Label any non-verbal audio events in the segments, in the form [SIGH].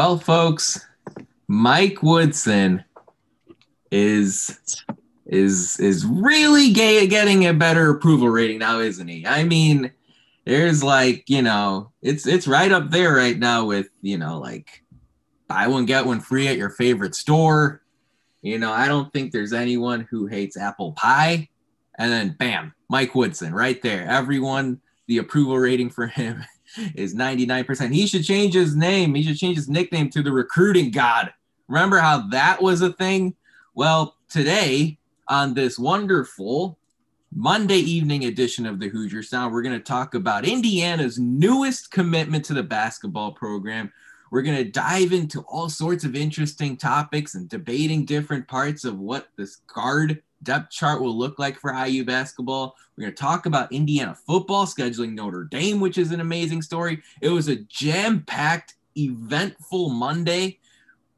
Well, folks, Mike Woodson is is is really gay, getting a better approval rating now, isn't he? I mean, there's like you know, it's it's right up there right now with you know like buy one get one free at your favorite store. You know, I don't think there's anyone who hates apple pie. And then bam, Mike Woodson right there. Everyone, the approval rating for him [LAUGHS] is 99%. He should change his name. He should change his nickname to the recruiting god. Remember how that was a thing? Well, today on this wonderful Monday evening edition of the Hoosier Sound, we're going to talk about Indiana's newest commitment to the basketball program. We're going to dive into all sorts of interesting topics and debating different parts of what this guard depth chart will look like for IU basketball. We're going to talk about Indiana football scheduling Notre Dame, which is an amazing story. It was a jam packed, eventful Monday.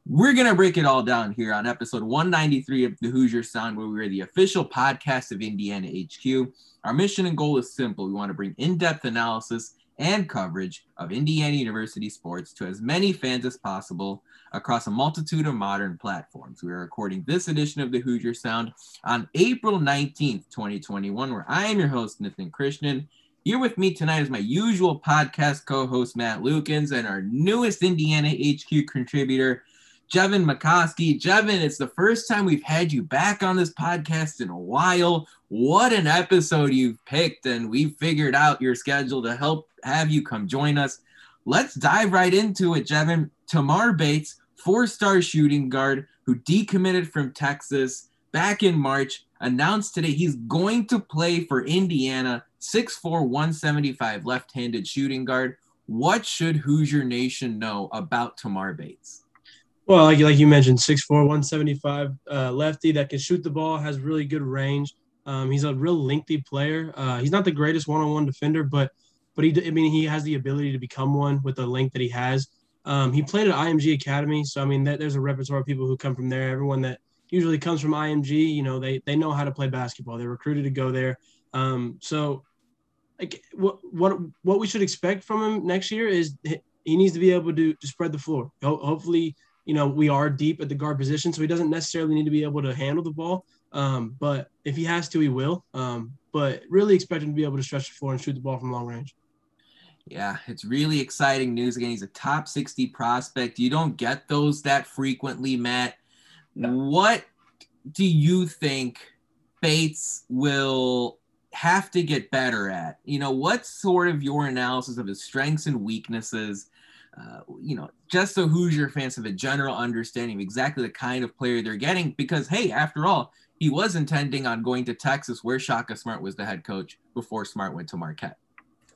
We're going to break it all down here on episode 193 of the Hoosier Sound, where we're the official podcast of Indiana HQ. Our mission and goal is simple we want to bring in depth analysis and coverage of Indiana University sports to as many fans as possible across a multitude of modern platforms. We are recording this edition of the Hoosier Sound on April 19th, 2021, where I am your host, Nithin Krishnan. Here with me tonight is my usual podcast co host, Matt Lukens, and our newest Indiana HQ contributor, Jevan McCoskey. Jevan, it's the first time we've had you back on this podcast in a while. What an episode you've picked, and we figured out your schedule to help have you come join us. Let's dive right into it, Jevan. Tamar Bates, four star shooting guard who decommitted from Texas back in March, announced today he's going to play for Indiana, 6'4, 175 left handed shooting guard. What should Hoosier Nation know about Tamar Bates? Well, like, like you mentioned, 6'4, 175 uh, lefty that can shoot the ball, has really good range. Um, he's a real lengthy player. Uh, he's not the greatest one on one defender, but but he, I mean, he has the ability to become one with the length that he has. Um, he played at IMG Academy, so I mean, that, there's a repertoire of people who come from there. Everyone that usually comes from IMG, you know, they they know how to play basketball. They're recruited to go there. Um, so, like, what what what we should expect from him next year is he needs to be able to, to spread the floor. Ho- hopefully, you know, we are deep at the guard position, so he doesn't necessarily need to be able to handle the ball. Um, but if he has to, he will. Um, but really expect him to be able to stretch the floor and shoot the ball from long range. Yeah, it's really exciting news. Again, he's a top 60 prospect. You don't get those that frequently, Matt. No. What do you think Bates will have to get better at? You know, what's sort of your analysis of his strengths and weaknesses? Uh, you know, just so Hoosier fans have a general understanding of exactly the kind of player they're getting. Because, hey, after all, he was intending on going to Texas, where Shaka Smart was the head coach before Smart went to Marquette.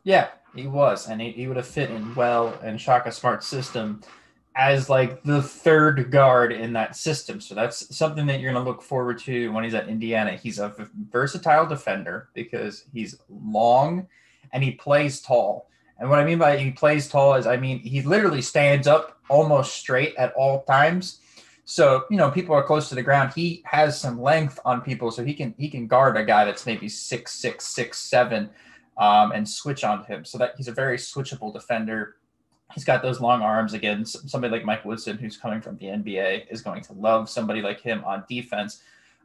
Yeah, he was, and he, he would have fit in well in Shaka Smart's system as like the third guard in that system. So that's something that you're going to look forward to when he's at Indiana. He's a versatile defender because he's long and he plays tall. And what I mean by he plays tall is I mean he literally stands up almost straight at all times. So, you know, people are close to the ground. He has some length on people, so he can he can guard a guy that's maybe six, six, six, seven um, and switch onto him. So that he's a very switchable defender. He's got those long arms. Again, somebody like Mike Woodson, who's coming from the NBA, is going to love somebody like him on defense.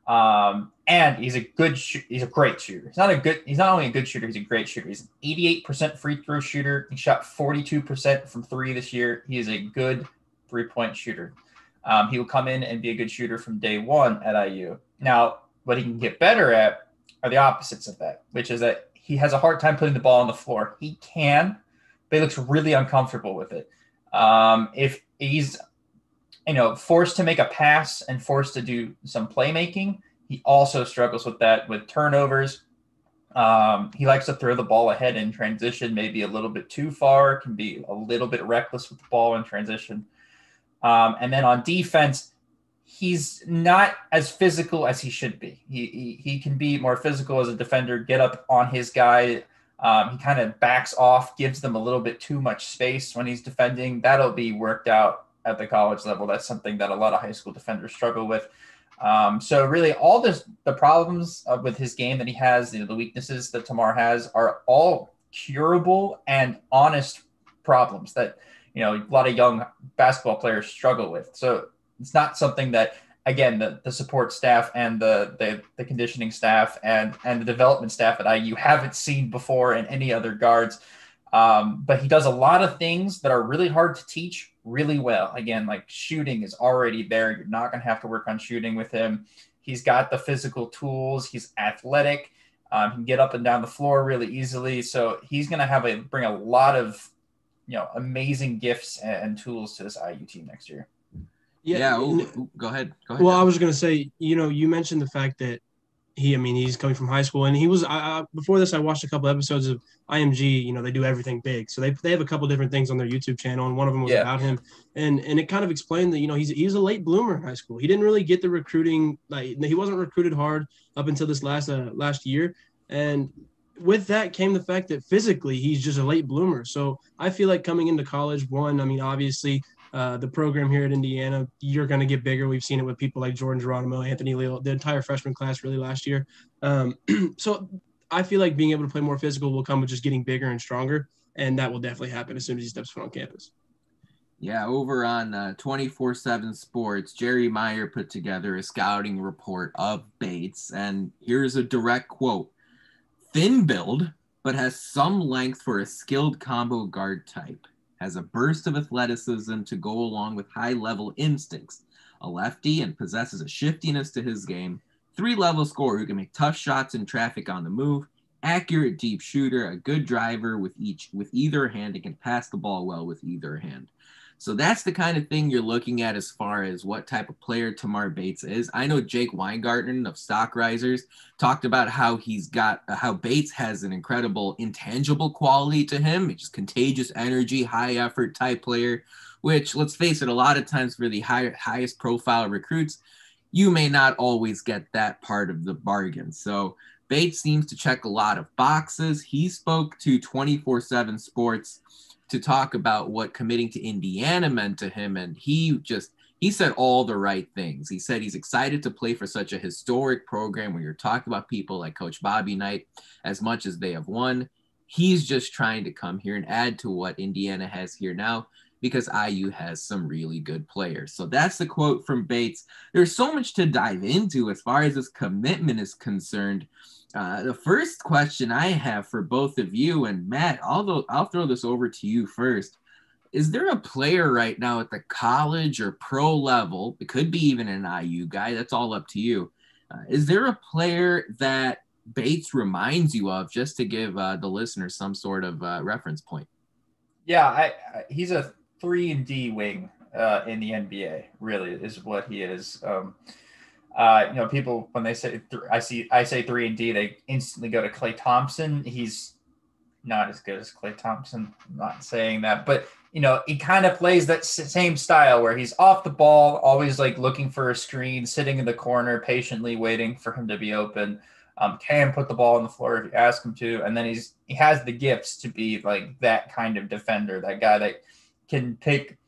Um, and he's a good, sh- he's a great shooter. He's not a good, he's not only a good shooter, he's a great shooter. He's an 88% free throw shooter. He shot 42% from three this year. He is a good three point shooter. Um, he will come in and be a good shooter from day one at IU. Now, what he can get better at are the opposites of that, which is that he has a hard time putting the ball on the floor. He can, but he looks really uncomfortable with it. Um, if he's, you know, forced to make a pass and forced to do some playmaking, he also struggles with that with turnovers. Um, he likes to throw the ball ahead in transition, maybe a little bit too far, can be a little bit reckless with the ball in transition. Um, and then on defense, he's not as physical as he should be. He, he, he can be more physical as a defender, get up on his guy. Um, he kind of backs off, gives them a little bit too much space when he's defending. That'll be worked out at the college level. That's something that a lot of high school defenders struggle with. Um, so really, all this, the problems with his game that he has, you know, the weaknesses that Tamar has, are all curable and honest problems that you know a lot of young basketball players struggle with. So it's not something that again the, the support staff and the, the the conditioning staff and and the development staff at IU haven't seen before in any other guards. Um, but he does a lot of things that are really hard to teach really well. Again, like shooting is already there. You're not going to have to work on shooting with him. He's got the physical tools. He's athletic. Um, he can get up and down the floor really easily. So he's going to have a bring a lot of you know amazing gifts and, and tools to this IU team next year. Yeah. yeah ooh, ooh, go ahead. Go ahead. Well, I was going to say, you know, you mentioned the fact that he, I mean, he's coming from high school, and he was. I, before this, I watched a couple episodes of IMG. You know, they do everything big, so they they have a couple different things on their YouTube channel, and one of them was yeah. about him, and and it kind of explained that you know he's he's a late bloomer in high school. He didn't really get the recruiting, like he wasn't recruited hard up until this last uh, last year, and with that came the fact that physically he's just a late bloomer. So I feel like coming into college, one, I mean, obviously uh, the program here at Indiana, you're going to get bigger. We've seen it with people like Jordan Geronimo, Anthony Leal, the entire freshman class really last year. Um, [CLEARS THROAT] so I feel like being able to play more physical will come with just getting bigger and stronger, and that will definitely happen as soon as he steps foot on campus. Yeah, over on 24 uh, 7 Sports, Jerry Meyer put together a scouting report of Bates. And here's a direct quote Thin build, but has some length for a skilled combo guard type has a burst of athleticism to go along with high level instincts, a lefty, and possesses a shiftiness to his game. Three level scorer who can make tough shots in traffic on the move, accurate deep shooter, a good driver with each with either hand and can pass the ball well with either hand. So that's the kind of thing you're looking at as far as what type of player Tamar Bates is. I know Jake Weingarten of Stock Risers talked about how he's got how Bates has an incredible intangible quality to him, just contagious energy, high effort type player. Which let's face it, a lot of times for the high, highest profile recruits, you may not always get that part of the bargain. So Bates seems to check a lot of boxes. He spoke to 24 7 Sports to talk about what committing to Indiana meant to him. And he just, he said all the right things. He said he's excited to play for such a historic program where you're talking about people like Coach Bobby Knight as much as they have won. He's just trying to come here and add to what Indiana has here now because IU has some really good players. So that's the quote from Bates. There's so much to dive into as far as his commitment is concerned. Uh, the first question I have for both of you and Matt, although I'll throw this over to you first. Is there a player right now at the college or pro level? It could be even an IU guy. That's all up to you. Uh, is there a player that Bates reminds you of, just to give uh, the listener some sort of uh, reference point? Yeah, I, I, he's a three and D wing uh, in the NBA. Really, is what he is. Um, uh, you know, people when they say th- I see I say three and D, they instantly go to Klay Thompson. He's not as good as Klay Thompson. I'm not saying that, but you know, he kind of plays that same style where he's off the ball, always like looking for a screen, sitting in the corner, patiently waiting for him to be open. Um, can put the ball on the floor if you ask him to, and then he's he has the gifts to be like that kind of defender, that guy that can take.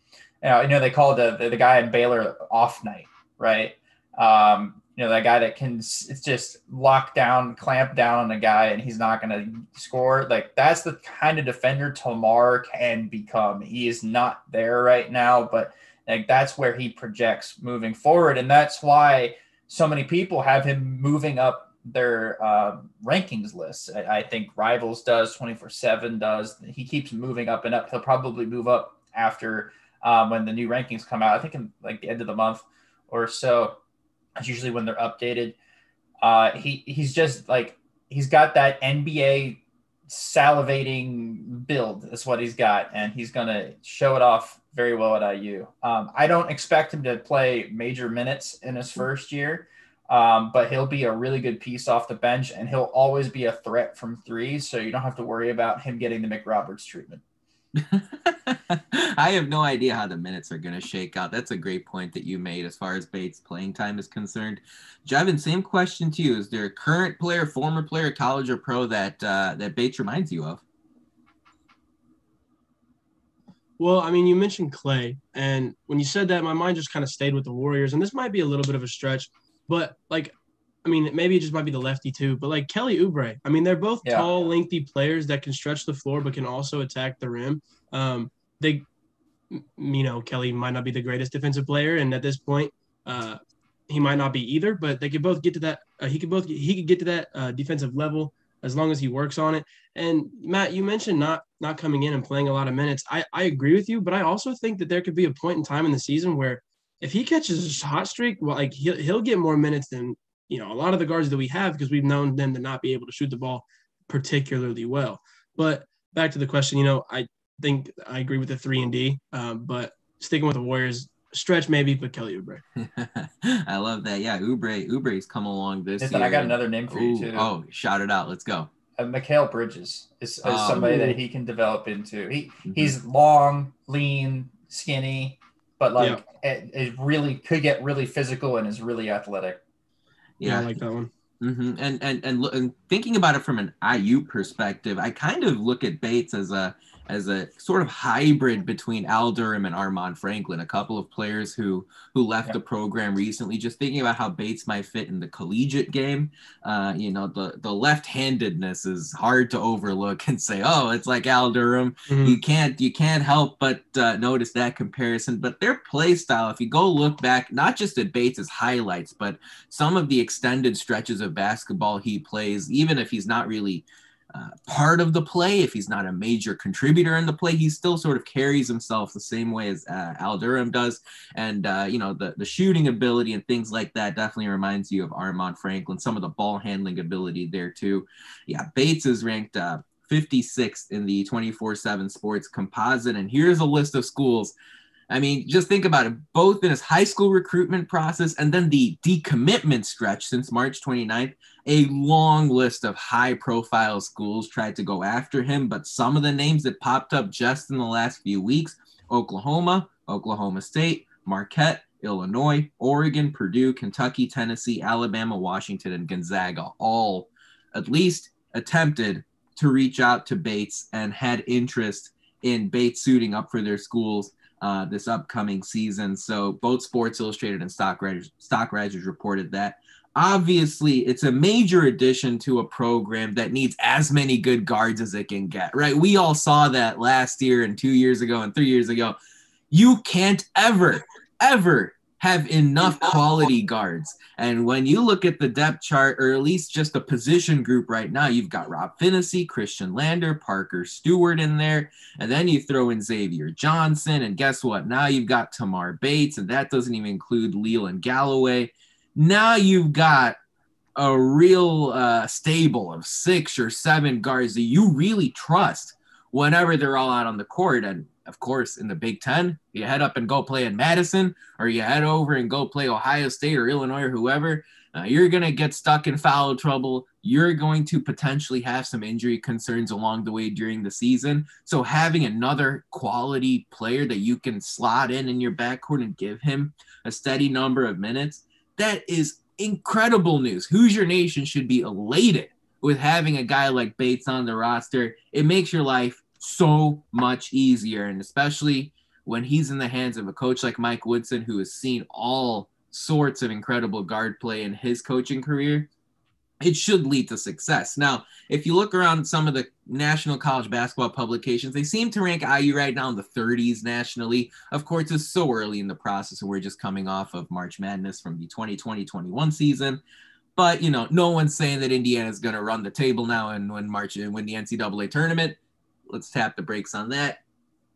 You know, you know they call the, the the guy in Baylor off night, right? Um, you know, that guy that can it's just lock down, clamp down on a guy and he's not going to score. Like that's the kind of defender Tamar can become. He is not there right now, but like that's where he projects moving forward. And that's why so many people have him moving up their uh, rankings lists. I, I, think Rivals does, 24 7 does. He keeps moving up and up. He'll probably move up after um, when the new rankings come out, I think in like the end of the month or so. That's usually when they're updated. Uh, he he's just like he's got that NBA salivating build. That's what he's got, and he's gonna show it off very well at IU. Um, I don't expect him to play major minutes in his first year, um, but he'll be a really good piece off the bench, and he'll always be a threat from three. So you don't have to worry about him getting the McRoberts treatment. [LAUGHS] [LAUGHS] I have no idea how the minutes are going to shake out. That's a great point that you made as far as Bates' playing time is concerned. Jevan, same question to you. Is there a current player, former player, college or pro that uh, that Bates reminds you of? Well, I mean, you mentioned Klay, and when you said that, my mind just kind of stayed with the Warriors. And this might be a little bit of a stretch, but like I mean, maybe it just might be the lefty too, but like Kelly Oubre. I mean, they're both yeah. tall, lengthy players that can stretch the floor but can also attack the rim. Um, they you know, Kelly might not be the greatest defensive player, and at this point, uh, he might not be either. But they could both get to that. Uh, he could both he could get to that uh, defensive level as long as he works on it. And Matt, you mentioned not not coming in and playing a lot of minutes. I I agree with you, but I also think that there could be a point in time in the season where if he catches a hot streak, well, like he'll he'll get more minutes than you know a lot of the guards that we have because we've known them to not be able to shoot the ball particularly well. But back to the question, you know, I think I agree with the three and D, um, but sticking with the Warriors, stretch maybe, but Kelly Oubre. [LAUGHS] I love that. Yeah, Oubre, Oubre's come along this Nithin, year. I got another name for you too. Oh, shout it out. Let's go. uh, Mikal Bridges is, is Oh. somebody that he can develop into. He Mhm. he's long, lean, skinny, but like it, it really could get really physical and is really athletic. Yeah, I like that one. hmm And and and, and thinking about it from an IU perspective, I kind of look at Bates as a as a sort of hybrid between Al Durham and Armaan Franklin, a couple of players who who left the program recently. Just thinking about how Bates might fit in the collegiate game, uh, you know, the the left-handedness is hard to overlook and say, oh, it's like Al Durham. Mhm. you can't you can't help but uh, notice that comparison but their play style if you go look back not just at bates's highlights but some of the extended stretches of basketball he plays even if he's not really uh, part of the play if he's not a major contributor in the play he still sort of carries himself the same way as uh, al durham does and uh, you know the, the shooting ability and things like that definitely reminds you of armaan franklin some of the ball handling ability there too yeah bates is ranked uh, 56th in the 24 7 sports composite. And here's a list of schools. I mean, just think about it, both in his high school recruitment process and then the decommitment stretch since March 29th. A long list of high profile schools tried to go after him, but some of the names that popped up just in the last few weeks Oklahoma, Oklahoma State, Marquette, Illinois, Oregon, Purdue, Kentucky, Tennessee, Alabama, Washington, and Gonzaga all at least attempted to reach out to Bates and had interest in Bates suiting up for their schools uh, this upcoming season. So both Sports Illustrated and Stock Risers reported that. Obviously, it's a major addition to a program that needs as many good guards as it can get, right? We all saw that last year and two years ago and three years ago. You can't ever, ever have enough quality guards. And when you look at the depth chart, or at least just the position group right now, you've got Rob Phinisee, Khristian Lander, Parker Stewart in there. And then you throw in Xavier Johnson. And guess what? Now you've got Tamar Bates, and that doesn't even include Leland Galloway. Now you've got a real uh, stable of six or seven guards that you really trust whenever they're all out on the court. And of course, in the Big Ten, you head up and go play in Madison, or you head over and go play Ohio State or Illinois or whoever. Uh, you're going to get stuck in foul trouble. You're going to potentially have some injury concerns along the way during the season. So, having another quality player that you can slot in in your backcourt and give him a steady number of minutes, that is incredible news. Hoosier Nation should be elated with having a guy like Bates on the roster. It makes your life so much easier, and especially when he's in the hands of a coach like Mike Woodson, who has seen all sorts of incredible guard play in his coaching career, it should lead to success. Now, if you look around some of the national college basketball publications, they seem to rank IU right now in the 30s nationally. Of course, it's so early in the process, and we're just coming off of March Madness from the 2020-21 season. But you know, no one's saying that Indiana is going to run the table now and win March and win the NCAA tournament. Let's tap the brakes on that.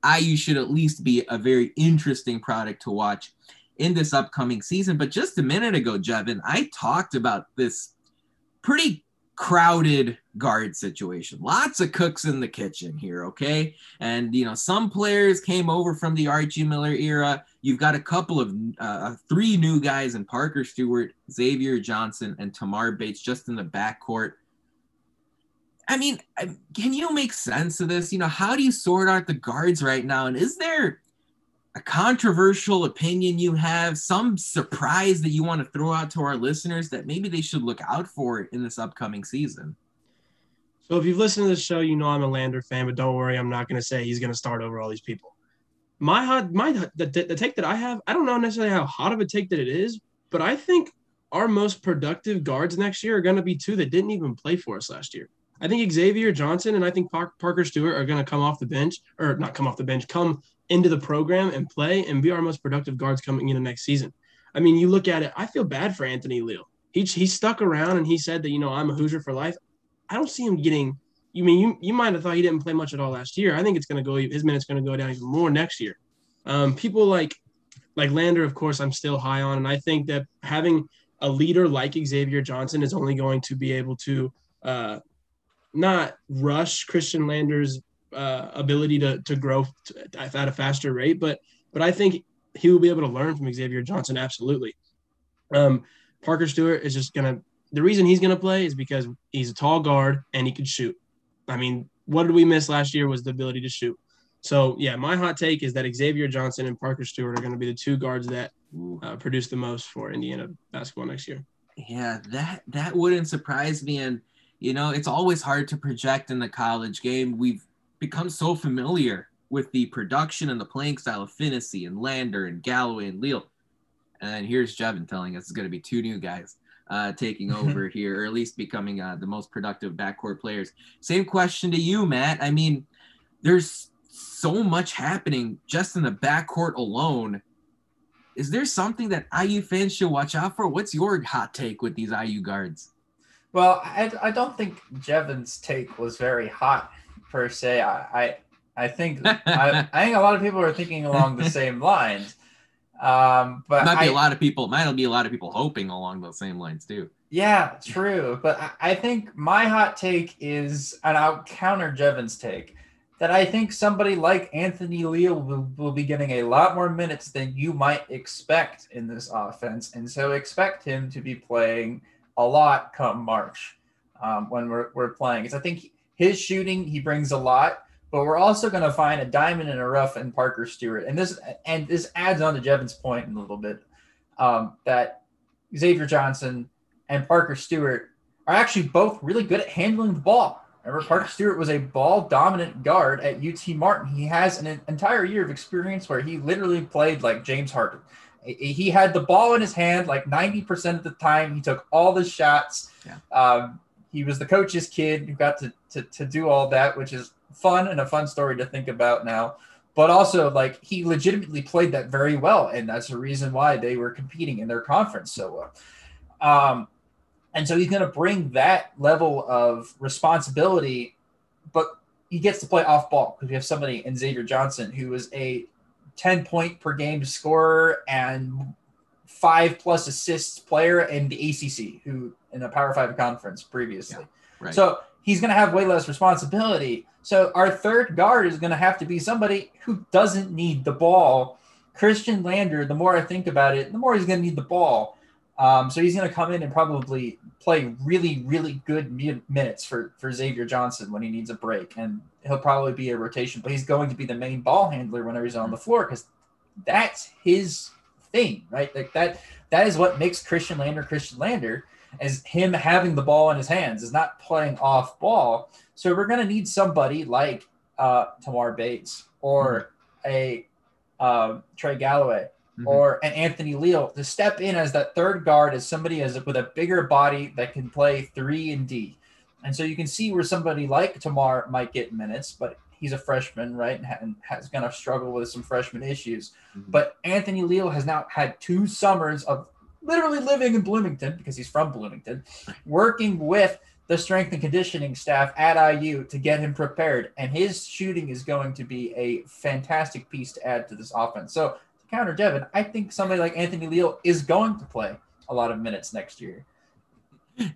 IU should at least be a very interesting product to watch in this upcoming season. But just a minute ago, Jevan, I talked about this pretty crowded guard situation. Lots of cooks in the kitchen here, okay? And you know, some players came over from the Archie Miller era. You've got a couple of uh, three new guys in Parker Stewart, Xavier Johnson, and Tamar Bates just in the backcourt. I mean, can you make sense of this? You know, how do you sort out the guards right now? And is there a controversial opinion you have, some surprise that you want to throw out to our listeners that maybe they should look out for in this upcoming season? So if you've listened to the show, you know I'm a Lander fan, but don't worry, I'm not going to say he's going to start over all these people. My hot, my the, the take that I have, I don't know necessarily how hot of a take that it is, but I think our most productive guards next year are going to be two that didn't even play for us last year. I think Xavier Johnson and I think Parker Stewart are going to come off the bench, or not come off the bench, come into the program and play and be our most productive guards coming into next season. I mean, you look at it, I feel bad for Anthony Leal. He, he stuck around and he said that, you know, I'm a Hoosier for life. I don't see him getting, you mean, you, you might have thought he didn't play much at all last year. I think it's going to go, his minutes going to go down even more next year. Um, people like, like Lander, of course, I'm still high on. And I think that having a leader like Xavier Johnson is only going to be able to uh, not rush Khristian Lander's uh, ability to to grow at a faster rate, but but I think he will be able to learn from Xavier Johnson absolutely. Um, Parker Stewart is just gonna. The reason he's gonna play is because he's a tall guard and he can shoot. I mean, what did we miss last year was the ability to shoot. So yeah, my hot take is that Xavier Johnson and Parker Stewart are going to be the two guards that uh, produce the most for Indiana basketball next year. Yeah, that that wouldn't surprise me. And you know, it's always hard to project in the college game. We've become so familiar with the production and the playing style of Phinisee and Lander and Galloway and Leal. And here's Jevan telling us it's going to be two new guys uh, taking [LAUGHS] over here, or at least becoming uh, the most productive backcourt players. Same question to you, Matt. I mean, there's so much happening just in the backcourt alone. Is there something that IU fans should watch out for? What's your hot take with these IU guards? Well, I, I don't think Jevan's take was very hot per se. I I, I think I, [LAUGHS] I think a lot of people are thinking along the same [LAUGHS] lines. Um, but might be I, a lot of people. Might be a lot of people hoping along those same lines too. Yeah, true. But I, I think my hot take is, and I'll counter Jevan's take, that I think somebody like Anthony Leal will, will be getting a lot more minutes than you might expect in this offense, and so expect him to be playing a lot come March um, when we're, we're playing. Because I think his shooting, he brings a lot, but we're also going to find a diamond in a rough in Parker Stewart. And this and this adds on to Jevan's point in a little bit um, that Xavier Johnson and Parker Stewart are actually both really good at handling the ball. Remember, Parker Stewart was a ball dominant guard at UT Martin. He has an entire year of experience where he literally played like James Harden. He had the ball in his hand like 90% of the time. He took all the shots. Yeah. Um, he was the coach's kid who got to, to, to do all that, which is fun and a fun story to think about now. But also, like, he legitimately played that very well. And that's the reason why they were competing in their conference so well. Um, and so he's going to bring that level of responsibility, but he gets to play off ball because we have somebody in Xavier Johnson who is a 10 point per game scorer and five plus assists player in the ACC, who in a Power Five conference previously. Yeah, right. So he's going to have way less responsibility. So our third guard is going to have to be somebody who doesn't need the ball. Khristian Lander, the more I think about it, the more he's going to need the ball. Um, so he's going to come in and probably play really, really good minutes for, for Xavier Johnson when he needs a break. And he'll probably be a rotation, but he's going to be the main ball handler whenever he's on the floor because that's his thing, right? Like that, that is what makes Khristian Lander Khristian Lander is him having the ball in his hands is not playing off ball. So we're going to need somebody like uh, Tamar Bates or mm-hmm. a uh, Trey Galloway mm-hmm. or an Anthony Leal to step in as that third guard as somebody as with a bigger body that can play three and D. And so you can see where somebody like Tamar might get minutes, but he's a freshman, right, and has going to struggle with some freshman issues. Mm-hmm. But Anthony Leal has now had two summers of literally living in Bloomington because he's from Bloomington, working with the strength and conditioning staff at IU to get him prepared. And his shooting is going to be a fantastic piece to add to this offense. So counter Jevan, I think somebody like Anthony Leal is going to play a lot of minutes next year.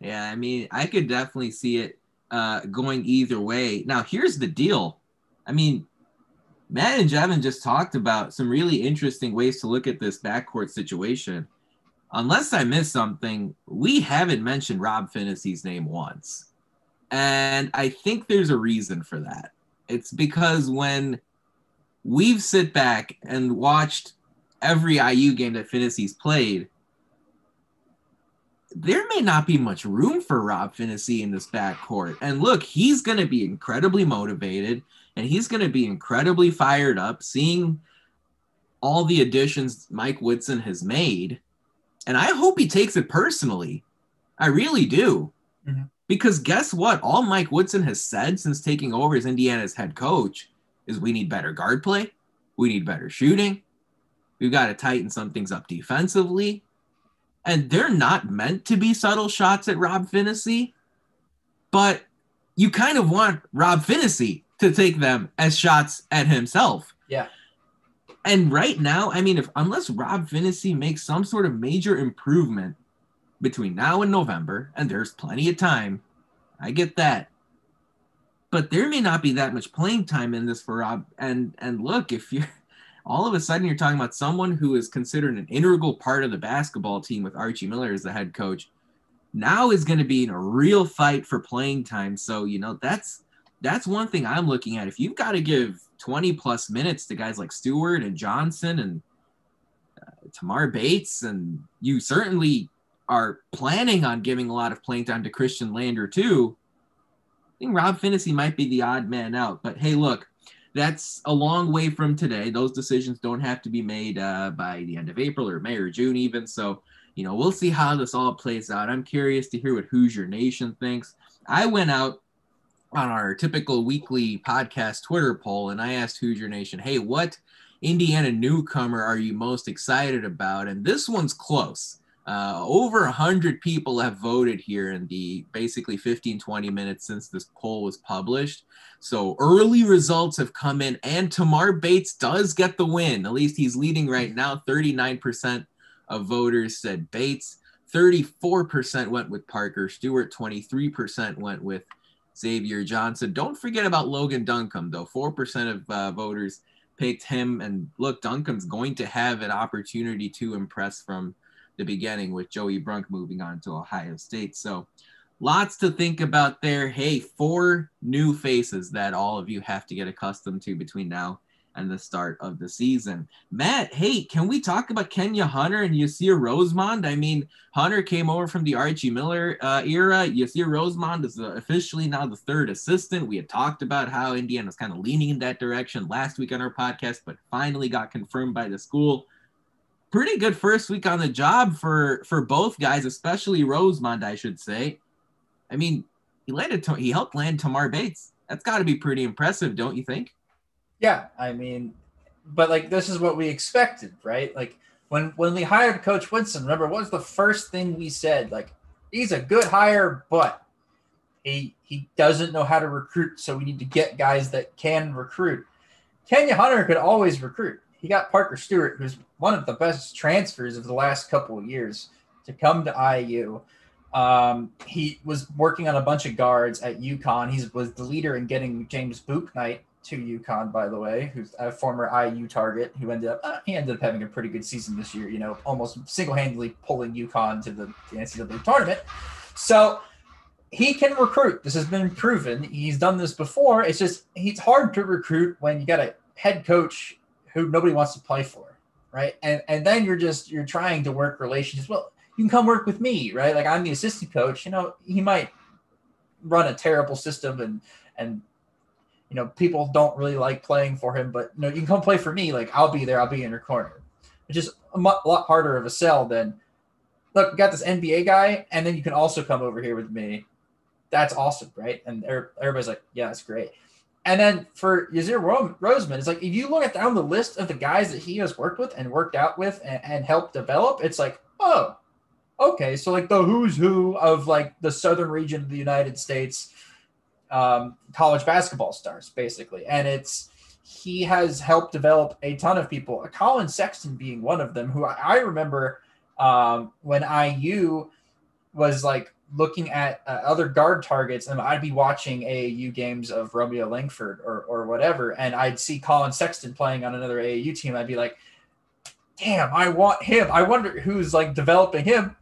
Yeah, I mean, I could definitely see it uh, going either way. Now, here's the deal. I mean, Matt and Jevan just talked about some really interesting ways to look at this backcourt situation unless I missed something, we haven't mentioned Rob Phinisee's name once. And I think there's a reason for that. It's because when we've sit back and watched every IU game that Phinisee's played, there may not be much room for Rob Phinisee in this backcourt. And look, he's going to be incredibly motivated and he's going to be incredibly fired up seeing all the additions Mike Woodson has made and I hope he takes it personally. I really do. Mm-hmm. Because guess what? All Mike Woodson has said since taking over as Indiana's head coach is we need better guard play. We need better shooting. We've got to tighten some things up defensively. And they're not meant to be subtle shots at Rob Phinisee, but you kind of want Rob Phinisee to take them as shots at himself. Yeah. And right now, I mean, if unless Rob Phinisee makes some sort of major improvement between now and November, and there's plenty of time, I get that. But there may not be that much playing time in this for Rob. And and look, if you're all of a sudden you're talking about someone who is considered an integral part of the basketball team with Archie Miller as the head coach, now is going to be in a real fight for playing time. So you know that's that's one thing I'm looking at. If you've got to give 20 plus minutes to guys like Stewart and Johnson and uh, Tamar Bates, and you certainly are planning on giving a lot of playing time to Khristian Lander too. I think Rob Phinisee might be the odd man out. But hey, look, that's a long way from today. Those decisions don't have to be made uh, by the end of April or May or June, even. So, you know, we'll see how this all plays out. I'm curious to hear what Hoosier Nation thinks. I went out on our typical weekly podcast Twitter poll, and I asked Hoosier Nation, hey, what Indiana newcomer are you most excited about? And this one's close. Uh, over 100 people have voted here in the basically 15, 20 minutes since this poll was published. So early results have come in, and Tamar Bates does get the win. At least he's leading right now. 39% of voters said Bates, 34% went with Parker Stewart, 23% went with Xavier Johnson. Don't forget about Logan Duncombe, though. 4% of uh, voters picked him. And look, Duncombe's going to have an opportunity to impress from the beginning with Joey Brunk moving on to Ohio State. So lots to think about there. Hey, four new faces that all of you have to get accustomed to between now and the start of the season. Matt, hey, can we talk about Kenya Hunter and Yasir Rosemond? I mean, Hunter came over from the Archie Miller uh, era. Yasir Rosemond is uh, officially now the third assistant. We had talked about how Indiana was kind of leaning in that direction last week on our podcast, but finally got confirmed by the school. Pretty good first week on the job for for both guys, especially Rosemond, I should say. I mean, he landed he helped land Tamar Bates. That's got to be pretty impressive, don't you think? Yeah, I mean, but like this is what we expected, right? Like when when we hired Coach Woodson, remember what was the first thing we said? Like he's a good hire, but he he doesn't know how to recruit, so we need to get guys that can recruit. Kenya Hunter could always recruit. He got Parker Stewart, who's one of the best transfers of the last couple of years, to come to IU. Um, he was working on a bunch of guards at UConn. He was the leader in getting James Bouknight to UConn, by the way, who's a former IU target who ended up uh, he ended up having a pretty good season this year. You know, almost single handedly pulling UConn to the, the NCAA tournament. So he can recruit. This has been proven. He's done this before. It's just it's hard to recruit when you got a head coach who nobody wants to play for, right? And and then you're just you're trying to work relationships. Well, you can come work with me, right? Like I'm the assistant coach. You know, he might run a terrible system and and you know, people don't really like playing for him, but you know, you can come play for me. Like I'll be there. I'll be in your corner, which is a lot harder of a sell than look. Got this NBA guy, and then you can also come over here with me. That's awesome, right? And er, everybody's like, yeah, that's great. And then for Yasir Rosemond, it's like if you look at down the list of the guys that he has worked with and worked out with and, and helped develop, it's like, oh, okay, so like the who's who of like the southern region of the United States um, college basketball stars, basically. And it's he has helped develop a ton of people. Collin Sexton being one of them, who I, I remember um, when IU was like looking at uh, other guard targets, and I'd be watching AAU games of Romeo Langford or or whatever, and I'd see Collin Sexton playing on another AAU team. I'd be like, "Damn, I want him." I wonder who's like developing him.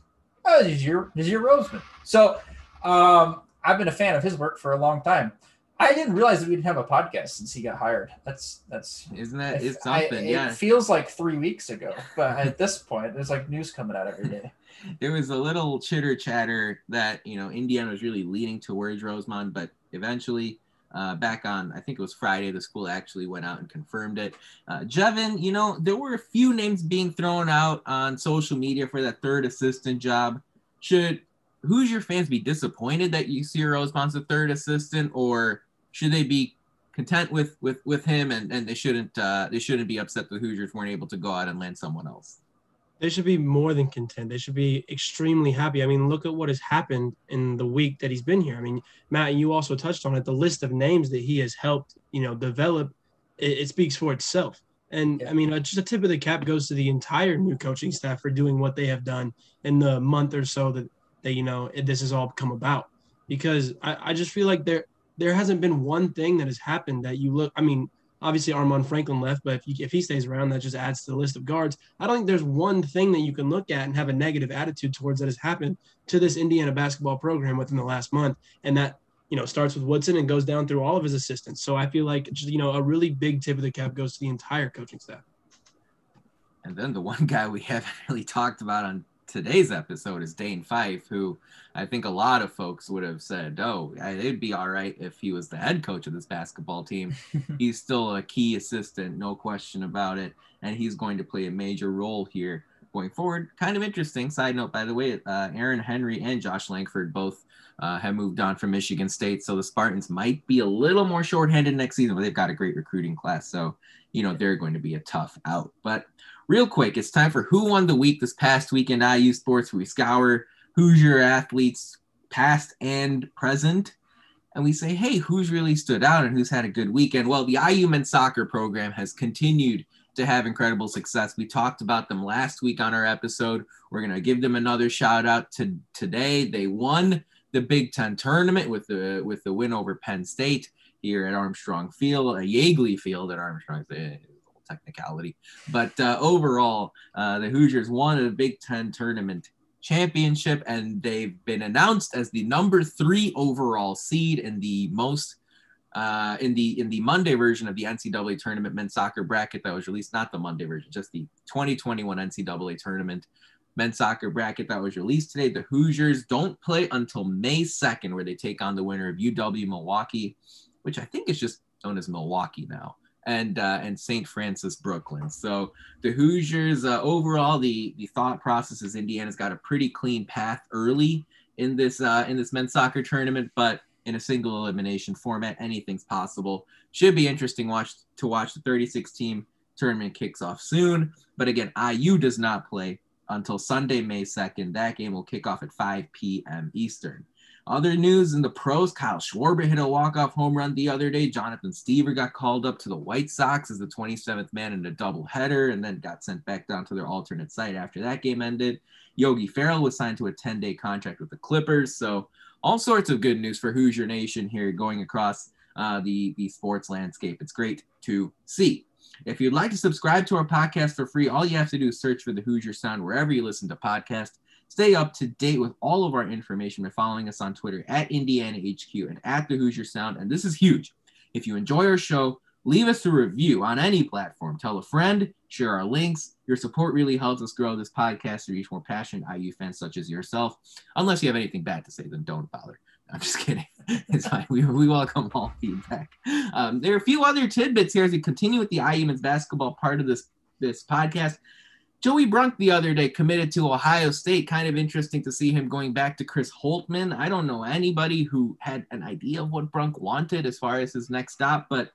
Oh, is your is your Rosemond. So um, I've been a fan of his work for a long time. I didn't realize that we didn't have a podcast since he got hired. That's that's isn't that it's something? I, yeah, it feels like three weeks ago, but at [LAUGHS] this point, there's like news coming out every day. [LAUGHS] there was a little chitter chatter that you know Indiana was really leaning towards Rosemond, but eventually, uh, back on I think it was Friday, the school actually went out and confirmed it. Uh, Jevan, you know there were a few names being thrown out on social media for that third assistant job. Should Hoosier fans be disappointed that Yasir Rosemond's a third assistant, or should they be content with with with him, and and they shouldn't uh, they shouldn't be upset the Hoosiers weren't able to go out and land someone else. They should be more than content. They should be extremely happy. I mean, look at what has happened in the week that he's been here. I mean, Matt, you also touched on it. The list of names that he has helped, you know, develop, it, it speaks for itself. And I mean, uh, just a tip of the cap goes to the entire new coaching staff for doing what they have done in the month or so that that you know this has all come about. Because I, I just feel like there there hasn't been one thing that has happened that you look. I mean, obviously Armaan Franklin left, but if you, if he stays around, that just adds to the list of guards. I don't think there's one thing that you can look at and have a negative attitude towards that has happened to this Indiana basketball program within the last month, and that you know starts with Woodson and goes down through all of his assistants. So I feel like just you know a really big tip of the cap goes to the entire coaching staff. And then the one guy we [LAUGHS] haven't really talked about on today's episode is Dane Fife, who I think a lot of folks would have said, oh, it'd be all right if he was the head coach of this basketball team. [LAUGHS] he's still a key assistant, no question about it. And he's going to play a major role here going forward. Kind of interesting. Side note, by the way, uh, Aaron Henry and Josh Langford both uh, have moved on from Michigan State. So the Spartans might be a little more shorthanded next season, but they've got a great recruiting class. So, you know, they're going to be a tough out. But real quick, it's time for Who Won the Week this past weekend. IU Sports, we scour Hoosier athletes, past and present. And we say, hey, who's really stood out and who's had a good weekend? Well, the IU men's soccer program has continued to have incredible success. We talked about them last week on our episode. We're going to give them another shout out to today. They won the Big Ten tournament with the with the win over Penn State here at Armstrong Field, a Yeagley Field at Armstrong eh, technicality. But uh, overall, uh, the Hoosiers won a Big Ten tournament championship, and they've been announced as the number three overall seed in the most uh, in the in the Monday version of the NCAA tournament men's soccer bracket that was released, not the Monday version, just the 2021 NCAA tournament men's soccer bracket that was released today. The Hoosiers don't play until May 2nd, where they take on the winner of UW Milwaukee, which I think is just known as Milwaukee now and uh, and St. Francis, Brooklyn. So the Hoosiers uh, overall, the the thought process is Indiana's got a pretty clean path early in this uh, in this men's soccer tournament, but in a single elimination format, anything's possible. Should be interesting watch to watch. The 36 team tournament kicks off soon, but again, IU does not play until Sunday, May 2nd. That game will kick off at 5 p.m. Eastern. Other news in the pros, Kyle Schwarber hit a walk-off home run the other day. Jonathan Stiever got called up to the White Sox as the 27th man in a doubleheader and then got sent back down to their alternate site after that game ended. Yogi Ferrell was signed to a 10-day contract with the Clippers. So all sorts of good news for Hoosier Nation here going across uh, the, the sports landscape. It's great to see. If you'd like to subscribe to our podcast for free, all you have to do is search for the Hoosier Sound wherever you listen to podcasts. Stay up to date with all of our information by following us on Twitter at Indiana HQ and at the Hoosier Sound. And this is huge. If you enjoy our show, leave us a review on any platform. Tell a friend, share our links. Your support really helps us grow this podcast to reach more passionate IU fans such as yourself. Unless you have anything bad to say, then don't bother. I'm just kidding. [LAUGHS] It's fine. We, we welcome all feedback. Um, there are a few other tidbits here as we continue with the IU men's basketball part of this this podcast. Joey Brunk the other day committed to Ohio State. Kind of interesting to see him going back to Chris Holtmann. I don't know anybody who had an idea of what Brunk wanted as far as his next stop, but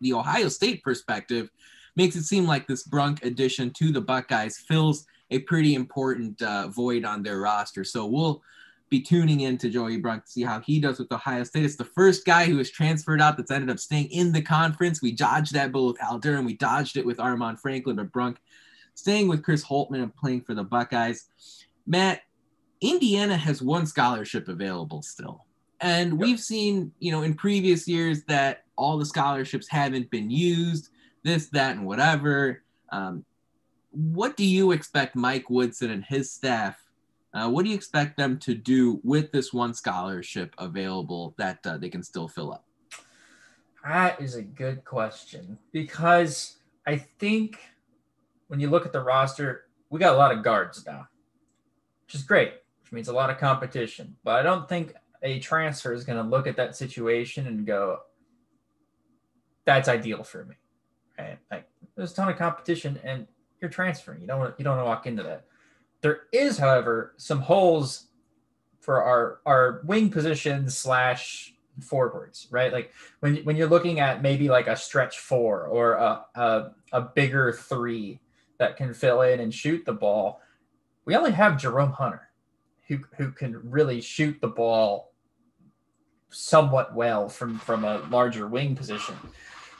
the Ohio State perspective makes it seem like this Brunk addition to the Buckeyes fills a pretty important uh, void on their roster. So we'll be tuning in to Joey Brunk to see how he does with Ohio State. It's the first guy who was transferred out that's ended up staying in the conference. We dodged that bull with Al Durham. We dodged it with Armaan Franklin, but Brunk staying with Chris Holtmann and playing for the Buckeyes. Matt, Indiana has one scholarship available still. And yep. we've seen, you know, in previous years that all the scholarships haven't been used, this, that, and whatever. Um, what do you expect Mike Woodson and his staff? Uh, what do you expect them to do with this one scholarship available that uh, they can still fill up? That is a good question because I think when you look at the roster, we got a lot of guards now, which is great, which means a lot of competition. But I don't think a transfer is going to look at that situation and go, "That's ideal for me." Right? Like there's a ton of competition, and you're transferring. You don't want you don't want to walk into that. There is, however, some holes for our our wing position slash forwards, right? Like when when you're looking at maybe like a stretch four or a a, a bigger three that can fill in and shoot the ball, we only have Jerome Hunter, who who can really shoot the ball somewhat well from from a larger wing position.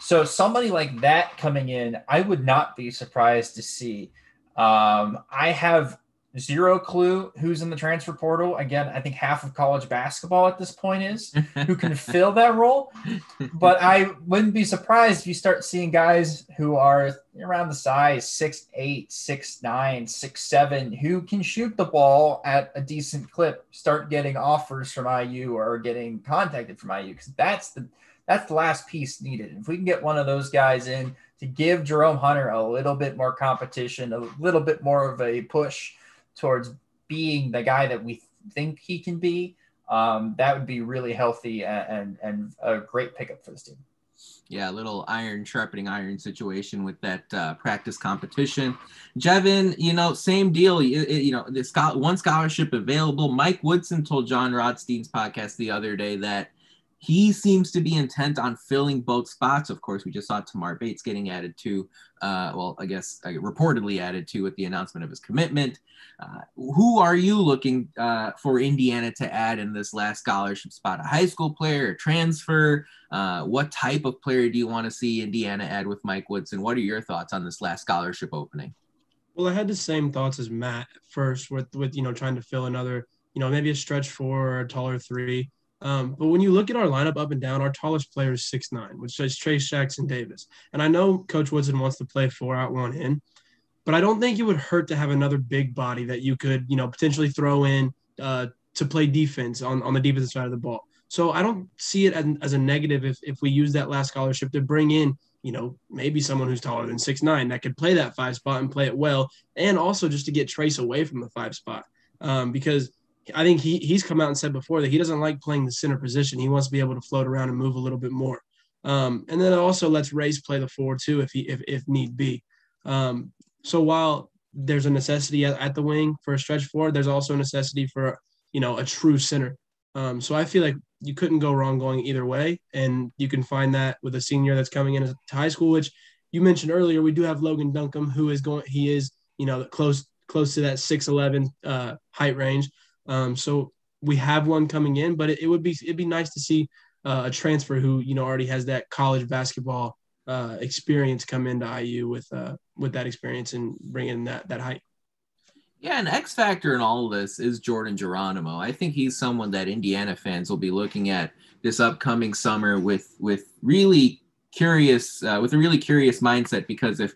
So somebody like that coming in, I would not be surprised to see. Um, I have zero clue who's in the transfer portal. Again, I think half of college basketball at this point is who can [LAUGHS] fill that role. But I wouldn't be surprised if you start seeing guys who are around the size six eight, six nine, six seven, who can shoot the ball at a decent clip, start getting offers from IU or getting contacted from IU because that's the that's the last piece needed. If we can get one of those guys in to give Jerome Hunter a little bit more competition, a little bit more of a push towards being the guy that we think he can be, um, that would be really healthy and, and, and a great pickup for this team. Yeah, a little iron sharpening iron situation with that uh, practice competition. Jevan, you know, same deal. You, you know, the one scholarship available. Mike Woodson told Jon Rothstein's podcast the other day that he seems to be intent on filling both spots. Of course, we just saw Tamar Bates getting added to, uh, well, I guess uh, reportedly added to with the announcement of his commitment. Uh, who are you looking uh, for Indiana to add in this last scholarship spot? A high school player, a transfer? Uh, what type of player do you want to see Indiana add with Mike Woodson? What are your thoughts on this last scholarship opening? Well, I had the same thoughts as Matt first with with you know trying to fill another you know maybe a stretch four or a taller three. Um, but when you look at our lineup up and down, our tallest player is six nine, which is Trayce Jackson Davis. And I know Coach Woodson wants to play four out, one in, but I don't think it would hurt to have another big body that you could, you know, potentially throw in uh, to play defense on, on the defensive side of the ball. So I don't see it as, as a negative if, if we use that last scholarship to bring in, you know, maybe someone who's taller than six nine that could play that five spot and play it well, and also just to get Trayce away from the five spot. Um, because I think he he's come out and said before that he doesn't like playing the center position. He wants to be able to float around and move a little bit more. Um, and then it also lets Race play the four too if he if, if need be. Um, so while there's a necessity at, at, the wing for a stretch forward, there's also a necessity for you know a true center. Um, so I feel like you couldn't go wrong going either way, and you can find that with a senior that's coming in to high school, which you mentioned earlier. We do have Logan Duncombe, who is going. He is you know close close to that 6'11 uh, height range. Um, so we have one coming in, but it, it would be it'd be nice to see uh, a transfer who you know already has that college basketball uh, experience come into IU with uh, with that experience and bring in that that height. Yeah, an X factor in all of this is Jordan Geronimo. I think he's someone that Indiana fans will be looking at this upcoming summer with with really curious uh, with a really curious mindset because if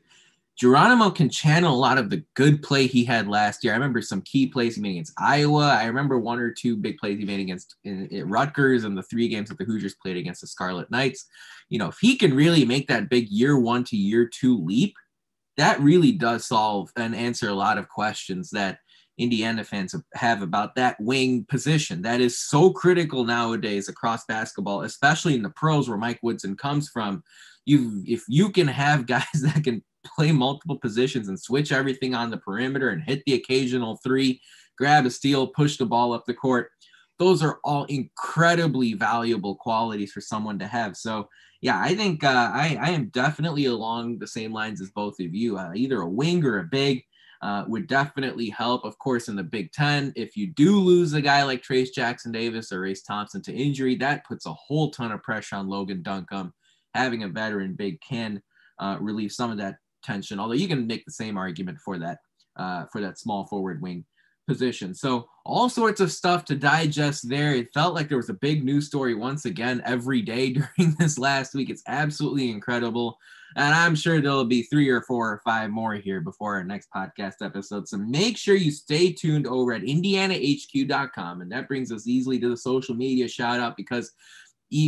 Geronimo can channel a lot of the good play he had last year. I remember some key plays he made against Iowa. I remember one or two big plays he made against in, in Rutgers and the three games that the Hoosiers played against the Scarlet Knights. You know, if he can really make that big year one to year two leap, that really does solve and answer a lot of questions that Indiana fans have about that wing position. That is so critical nowadays across basketball, especially in the pros where Mike Woodson comes from. You, if you can have [LAUGHS] guys that can play multiple positions and switch everything on the perimeter and hit the occasional three, grab a steal, push the ball up the court. Those are all incredibly valuable qualities for someone to have. So, yeah, I think uh, I, I, am definitely along the same lines as both of you. Uh, either a wing or a big uh, would definitely help. Of course, in the Big Ten, if you do lose a guy like Trayce Jackson Davis or Race Thompson to injury, that puts a whole ton of pressure on Logan Duncombe. Having a veteran big can uh, relieve some of that tension. Although you can make the same argument for that uh, for that small forward wing position. So all sorts of stuff to digest there. It felt like there was a big news story once again every day [LAUGHS] during this last week. It's absolutely incredible. And I'm sure there'll be three or four or five more here before our next podcast episode. So make sure you stay tuned over at indianahq.com. And that brings us easily to the social media shout out because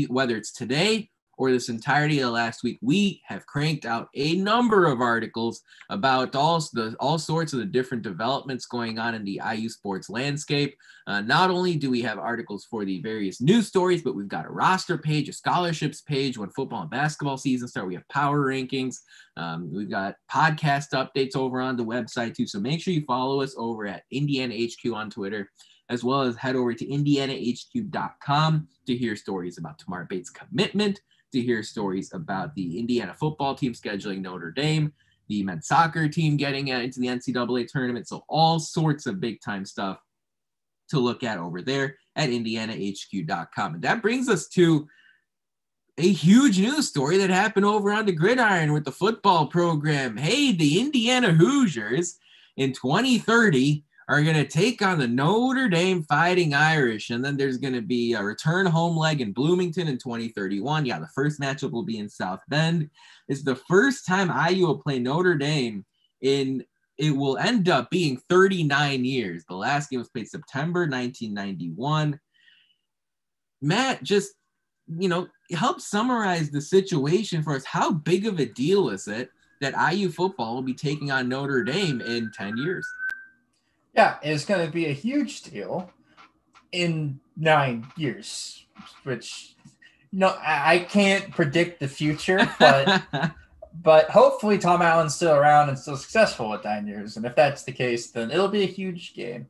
whether it's today or this entirety of the last week, we have cranked out a number of articles about all the all sorts of the different developments going on in the IU sports landscape. Uh, not only do we have articles for the various news stories, but we've got a roster page, a scholarships page. When football and basketball season start, we have power rankings. Um, we've got podcast updates over on the website too. So make sure you follow us over at Indiana HQ on Twitter as well as head over to indianahq.com to hear stories about Tamar Bates' commitment, to hear stories about the Indiana football team scheduling Notre Dame, the men's soccer team getting into the NCAA tournament. So, all sorts of big time stuff to look at over there at indianahq.com. And that brings us to a huge news story that happened over on the gridiron with the football program. Hey, the Indiana Hoosiers in 2030 are going to take on the Notre Dame Fighting Irish. And then there's going to be a return home leg in Bloomington in 2031. Yeah, the first matchup will be in South Bend. It's the first time IU will play Notre Dame in it will end up being 39 years. The last game was played September 1991. Matt, just you know, help summarize the situation for us. How big of a deal is it that IU football will be taking on Notre Dame in 10 years? Yeah, it's going to be a huge deal in nine years, which no, I can't predict the future, but [LAUGHS] but hopefully Tom Allen's still around and still successful at nine years, and if that's the case, then it'll be a huge game.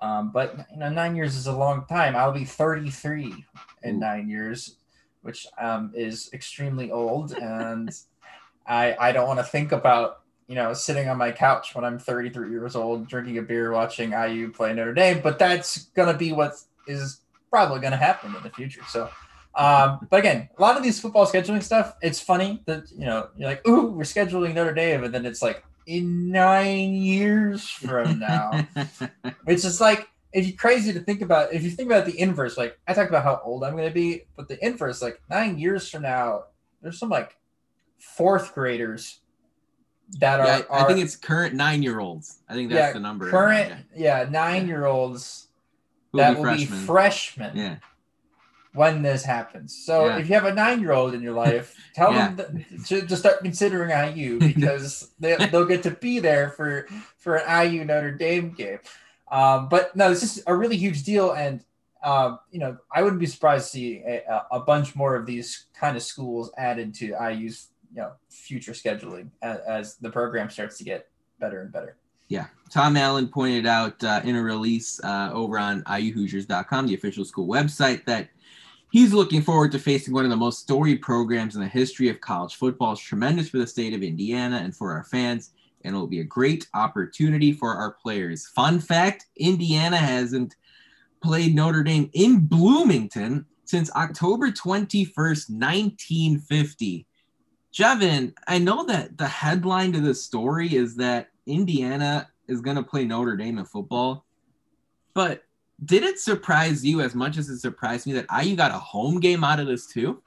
Um, but you know, nine years is a long time. I'll be 33 in Ooh. nine years, which um, is extremely old, and [LAUGHS] I I don't want to think about you know sitting on my couch when I'm 33 years old, drinking a beer, watching IU play Notre Dame. But that's gonna be what is probably gonna happen in the future. So. Um, but again, a lot of these football scheduling stuff, it's funny that you know you're like, "Ooh, we're scheduling Notre Dame," and then it's like, in nine years from now. [LAUGHS] it's just like you crazy to think about if you think about the inverse, like I talked about how old I'm gonna be, but the inverse, like nine years from now, there's some like fourth graders that are, yeah, I, think it's current nine year olds. I think that's yeah, the number. Current, yeah, yeah nine year olds that will be freshmen. Yeah when this happens. So if you have a nine year old in your life, [LAUGHS] tell them to, to, start considering IU [LAUGHS] because they, they'll get to be there for for an IU Notre Dame game. Um, but no, this is a really huge deal, and uh, you know I wouldn't be surprised to see a, a, bunch more of these kind of schools added to IU's you know future scheduling as, as the program starts to get better and better. Yeah. Tom Allen pointed out uh, in a release uh, over on IUHoosiers.com, the official school website, that He's looking forward to facing one of the most storied programs in the history of college football. It's tremendous for the state of Indiana and for our fans, and it will be a great opportunity for our players. Fun fact Indiana hasn't played Notre Dame in Bloomington since October 21st, 1950. Jevan, I know that the headline to this story is that Indiana is going to play Notre Dame in football, but did it surprise you as much as it surprised me that IU got a home game out of this too?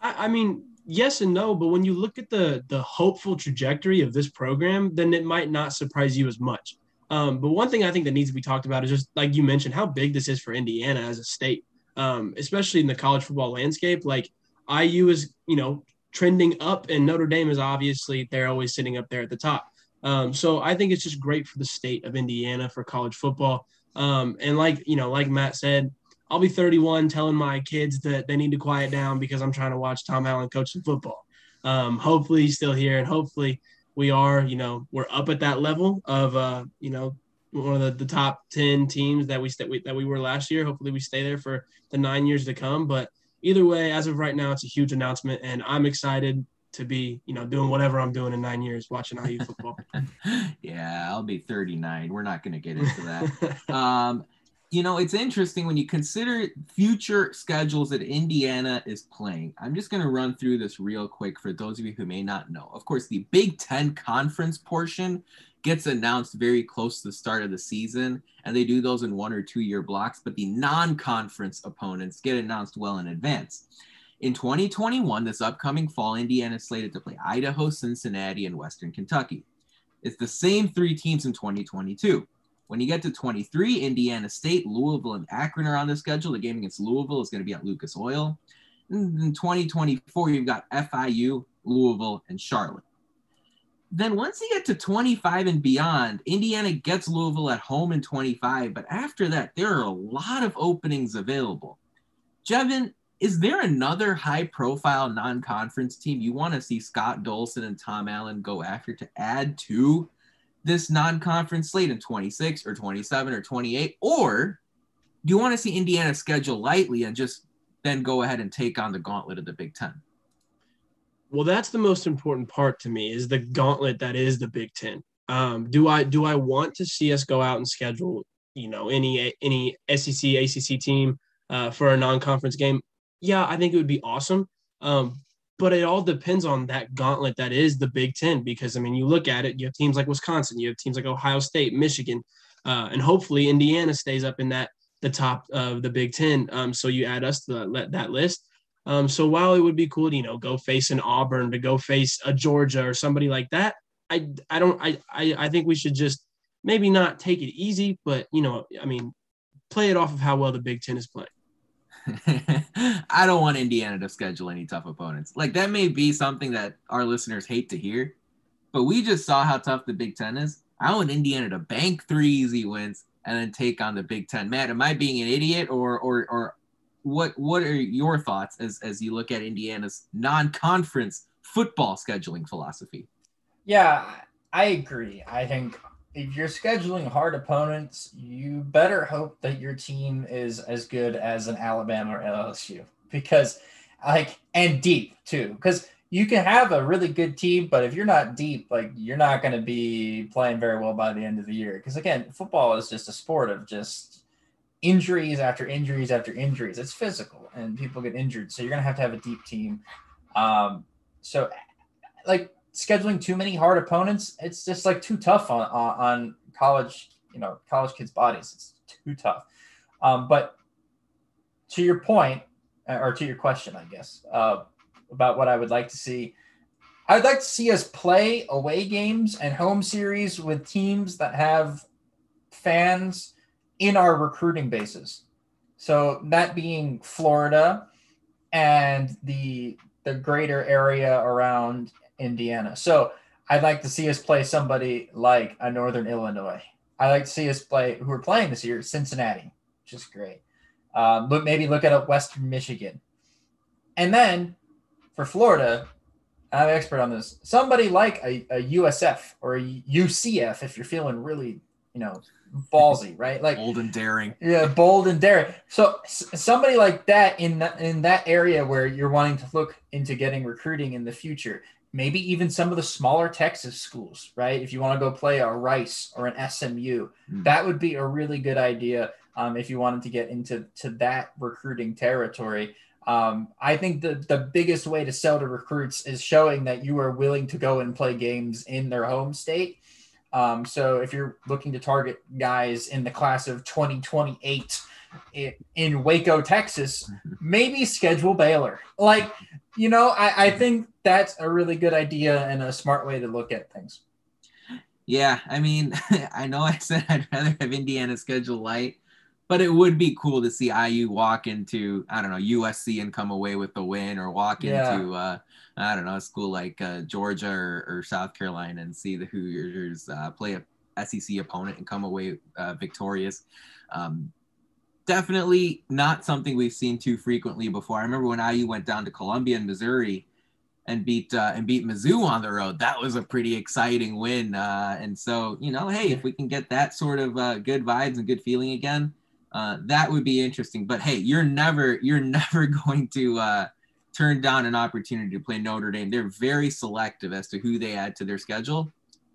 I, I mean, yes and no, but when you look at the the hopeful trajectory of this program, then it might not surprise you as much. Um, but one thing I think that needs to be talked about is just like you mentioned, how big this is for Indiana as a state, um, especially in the college football landscape. Like IU is, you know, trending up, and Notre Dame is obviously they're always sitting up there at the top. Um, so I think it's just great for the state of Indiana for college football. Um, and like you know, like Matt said, I'll be 31 telling my kids that they need to quiet down because I'm trying to watch Tom Allen coach some football. Um, hopefully he's still here and hopefully we are, you know, we're up at that level of, uh, you know, one of the, the top 10 teams that we, st- that we were last year. Hopefully we stay there for the nine years to come. But either way, as of right now, it's a huge announcement and I'm excited to be, you know, doing whatever I'm doing in nine years, watching IU football. [LAUGHS] yeah, I'll be 39. We're not going to get into that. [LAUGHS] um, you know, it's interesting when you consider future schedules that Indiana is playing. I'm just going to run through this real quick for those of you who may not know. Of course, the Big Ten conference portion gets announced very close to the start of the season, and they do those in one or two year blocks, but the non conference opponents get announced well in advance. In 2021, this upcoming fall, Indiana is slated to play Idaho, Cincinnati, and Western Kentucky. It's the same three teams in 2022. When you get to 23, Indiana State, Louisville, and Akron are on the schedule. The game against Louisville is going to be at Lucas Oil. In 2024, you've got FIU, Louisville, and Charlotte. Then once you get to 25 and beyond, Indiana gets Louisville at home in 25. But after that, there are a lot of openings available. Jevan, is there another high profile non conference team you want to see Scott Dolson and Tom Allen go after to add to this non-conference slate in 26 or 27 or 28 or do you want to see indiana schedule lightly and just then go ahead and take on the gauntlet of the big ten well that's the most important part to me is the gauntlet that is the big ten um, do i do i want to see us go out and schedule you know any any sec acc team uh, for a non-conference game yeah i think it would be awesome um, but it all depends on that gauntlet that is the Big Ten. Because I mean, you look at it, you have teams like Wisconsin, you have teams like Ohio State, Michigan, uh, and hopefully Indiana stays up in that the top of the Big Ten. Um, so you add us to that, that list. Um, so while it would be cool to you know go face an Auburn, to go face a Georgia or somebody like that, I I don't I I, I think we should just maybe not take it easy, but you know I mean play it off of how well the Big Ten is playing. [LAUGHS] I don't want Indiana to schedule any tough opponents. Like that may be something that our listeners hate to hear, but we just saw how tough the Big Ten is. I want Indiana to bank three easy wins and then take on the Big Ten. Matt, am I being an idiot or or or what what are your thoughts as as you look at Indiana's non-conference football scheduling philosophy? Yeah, I agree. I think if you're scheduling hard opponents, you better hope that your team is as good as an Alabama or LSU because, like, and deep too. Because you can have a really good team, but if you're not deep, like, you're not going to be playing very well by the end of the year. Because, again, football is just a sport of just injuries after injuries after injuries. It's physical and people get injured. So you're going to have to have a deep team. Um, so, like, scheduling too many hard opponents, it's just like too tough on on, college, you know, college kids' bodies. It's too tough. Um, but to your point, uh, or to your question, I guess, uh, about what I would like to see, I'd like to see us play away games and home series with teams that have fans in our recruiting bases. So that being Florida and the the greater area around Indiana. So I'd like to see us play somebody like a Northern Illinois. I like to see us play who we're playing this year, Cincinnati, which is great. Um, but maybe look at a Western Michigan, and then for Florida, I'm an expert on this. Somebody like a, a USF or a UCF, if you're feeling really, you know, ballsy, right? Like bold and daring. Yeah, bold and daring. So somebody like that in that in that area where you're wanting to look into getting recruiting in the future, maybe even some of the smaller Texas schools, right? If you want to go play a Rice or an SMU, mm. that would be a really good idea um, if you wanted to get into to that recruiting territory. Um, I think the, the biggest way to sell to recruits is showing that you are willing to go and play games in their home state. Um, so if you're looking to target guys in the class of 2028 in, in Waco, Texas, [LAUGHS] maybe schedule Baylor. Like you know, I, I think that's a really good idea and a smart way to look at things. Yeah, I mean, [LAUGHS] I know I said I'd rather have Indiana schedule light, but it would be cool to see IU walk into I don't know USC and come away with the win, or walk yeah. into uh, I don't know a school like uh, Georgia or, or, South Carolina and see the Hoosiers uh, play a SEC opponent and come away uh, victorious. Um, definitely not something we've seen too frequently before. I remember when IU went down to Columbia and Missouri and beat uh, and beat Mizzou on the road. That was a pretty exciting win. Uh, and so you know, hey, if we can get that sort of uh, good vibes and good feeling again, uh, that would be interesting. But hey, you're never you're [LAUGHS] never going to uh, turn down an opportunity to play Notre Dame. They're very selective as to who they add to their schedule.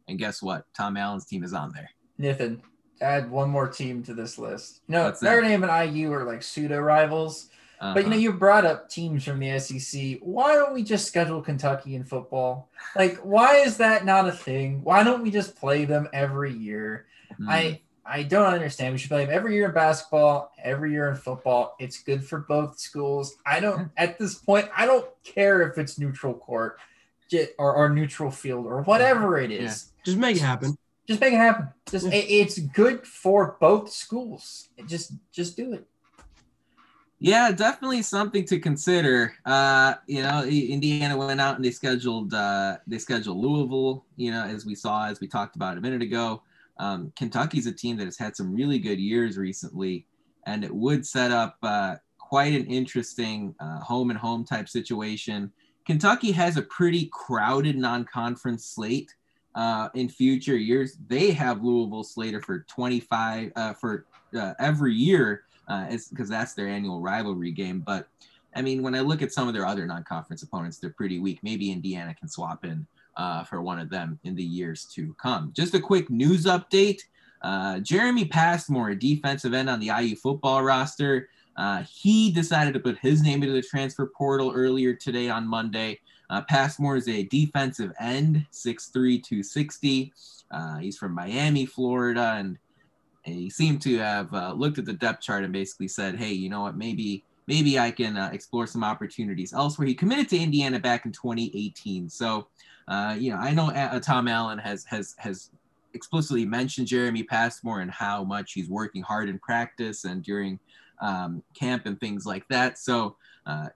And guess what? Tom Allen's team is on there. Nithin, add one more team to this list. You know, Notre Dame and IU are like pseudo rivals. Uh-huh. But you know, uh-huh. you brought up teams from the SEC. Why don't we just schedule Kentucky in football? Like, why is that not a thing? Why don't we just play them every year? Mm. I I don't understand. We should play them every year in basketball, every year in football. It's good for both schools. I don't at this point. I don't care if it's neutral court, or, or neutral field, or whatever it is. Yeah. Just make it happen. Just make it happen. Just it, it's good for both schools. Just just do it. Yeah, definitely something to consider. Uh, you know, Indiana went out and they scheduled uh, they scheduled Louisville. You know, as we saw, as we talked about a minute ago, um, Kentucky's a team that has had some really good years recently, and it would set up uh, quite an interesting uh, home and home type situation. Kentucky has a pretty crowded non-conference slate uh, in future years. They have Louisville slated for 25 uh, for uh, every year because uh, that's their annual rivalry game. But I mean, when I look at some of their other non-conference opponents, they're pretty weak. Maybe Indiana can swap in uh, for one of them in the years to come. Just a quick news update. Uh, Jeremy Passmore, a defensive end on the IU football roster, uh, he decided to put his name into the transfer portal earlier today on Monday. Uh, Passmore is a defensive end, 6'3, 260. Uh, he's from Miami, Florida, and he seemed to have uh, looked at the depth chart and basically said, "Hey, you know what? Maybe maybe I can uh, explore some opportunities elsewhere." He committed to Indiana back in 2018, so uh, you know I know uh, Tom Allen has has has explicitly mentioned Jeremy Passmore and how much he's working hard in practice and during um, camp and things like that. So uh,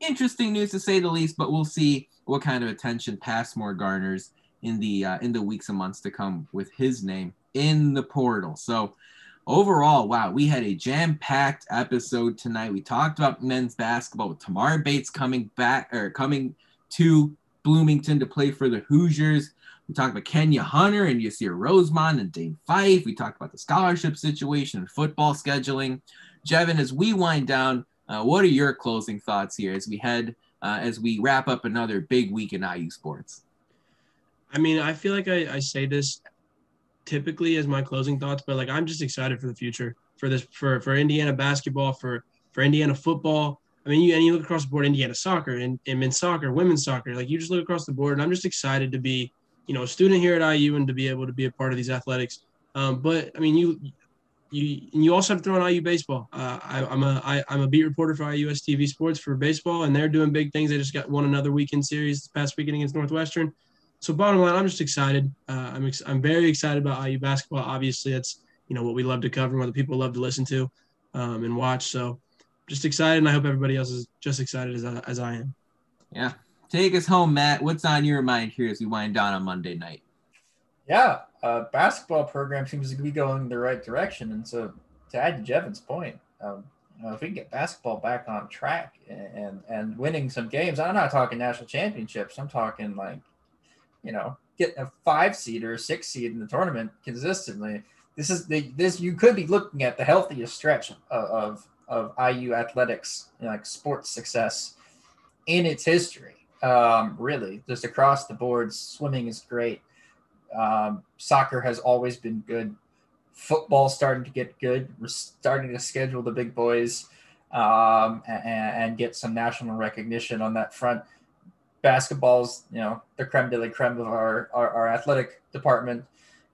interesting news to say the least, but we'll see what kind of attention Passmore garners in the uh, in the weeks and months to come with his name in the portal. So overall, wow, we had a jam-packed episode tonight. We talked about men's basketball with Tamar Bates coming back or coming to Bloomington to play for the Hoosiers. We talked about Kenya Hunter and Yasir Rosemond and Dane Fife. We talked about the scholarship situation and football scheduling. Jevan, as we wind down, uh, what are your closing thoughts here as we head uh, as we wrap up another big week in IU sports? I mean, I feel like I, I say this typically as my closing thoughts, but like I'm just excited for the future for this for for Indiana basketball, for for Indiana football. I mean, you and you look across the board, Indiana soccer and, and men's soccer, women's soccer. Like you just look across the board, and I'm just excited to be, you know, a student here at IU and to be able to be a part of these athletics. Um, but I mean, you you you also have to throw in IU baseball. Uh, I, I'm a I, I'm a beat reporter for IUS TV Sports for baseball, and they're doing big things. They just got won another weekend series this past weekend against Northwestern. So bottom line, I'm just excited. Uh, I'm ex- I'm very excited about IU basketball. Obviously, that's you know what we love to cover, and what the people love to listen to um, and watch. So just excited, and I hope everybody else is just excited as I, as I am. Yeah, take us home, Matt. What's on your mind here as we wind down on Monday night? Yeah, uh, basketball program seems to be going the right direction. And so, to add to Jevan's point, um, you know, if we can get basketball back on track and, and, and winning some games, I'm not talking national championships. I'm talking like, you know, getting a five seed or a six seed in the tournament consistently. This is the this you could be looking at the healthiest stretch of of, of IU athletics, like sports success in its history. Um, really, just across the board, swimming is great um, soccer has always been good. Football starting to get good. We're starting to schedule the big boys um, and, and, get some national recognition on that front. Basketball's, you know, the creme de la creme of our, our, our athletic department.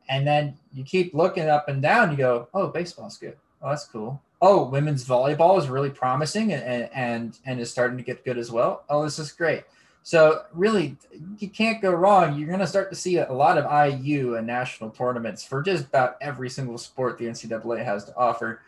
And then you keep looking up and down. You go, oh, baseball's good. Oh, that's cool. Oh, women's volleyball is really promising and, and and is starting to get good as well. Oh, this is great. So really, you can't go wrong. You're going to start to see a lot of IU and national tournaments for just about every single sport the NCAA has to offer.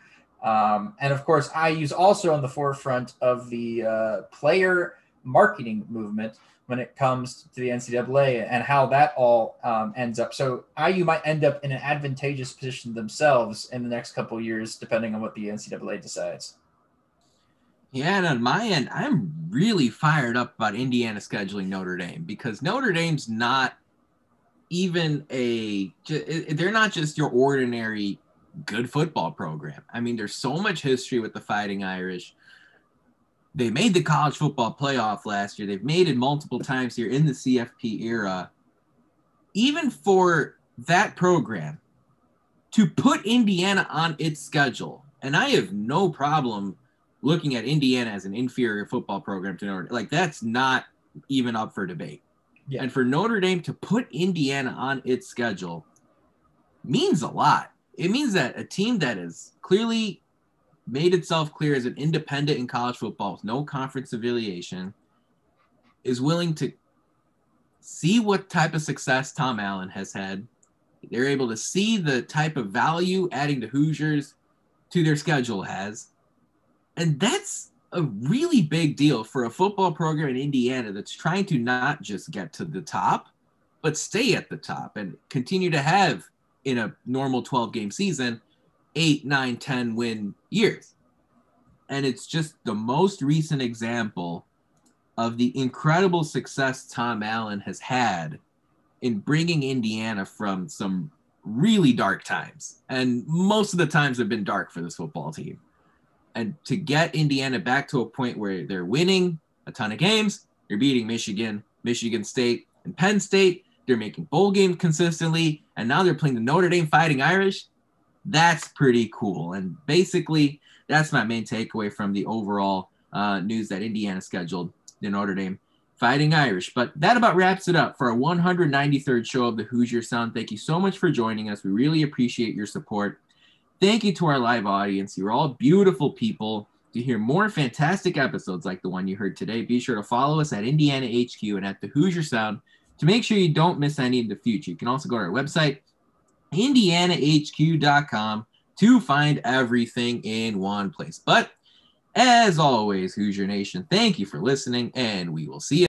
Um, and of course, IU is also on the forefront of the uh, player marketing movement when it comes to the NCAA and how that all um, ends up. So IU might end up in an advantageous position themselves in the next couple years, depending on what the NCAA decides. Yeah, and on my end, I'm really fired up about Indiana scheduling Notre Dame because Notre Dame's not even a they're not just your ordinary good football program. I mean, there's so much history with the Fighting Irish. They made the college football playoff last year. They've made it multiple times here in the CFP era. Even for that program to put Indiana on its schedule, and I have no problem looking at Indiana as an inferior football program to Notre Dame, like that's not even up for debate. Yeah. And for Notre Dame to put Indiana on its schedule means a lot. It means that a team that is clearly made itself clear as an independent in college football with no conference affiliation is willing to see what type of success Tom Allen has had. They're able to see the type of value adding the Hoosiers to their schedule has and that's a really big deal for a football program in Indiana that's trying to not just get to the top, but stay at the top and continue to have in a normal 12 game season eight, nine, 10 win years. And it's just the most recent example of the incredible success Tom Allen has had in bringing Indiana from some really dark times. And most of the times have been dark for this football team. And to get Indiana back to a point where they're winning a ton of games, they're beating Michigan, Michigan State, and Penn State. They're making bowl games consistently, and now they're playing the Notre Dame Fighting Irish. That's pretty cool. And basically, that's my main takeaway from the overall uh, news that Indiana scheduled the Notre Dame Fighting Irish. But that about wraps it up for our 193rd show of the Hoosier Sound. Thank you so much for joining us. We really appreciate your support. Thank you to our live audience. You're all beautiful people. To hear more fantastic episodes like the one you heard today, be sure to follow us at Indiana HQ and at the Hoosier Sound to make sure you don't miss any in the future. You can also go to our website, indianahq.com, to find everything in one place. But as always, Hoosier Nation, thank you for listening, and we will see you.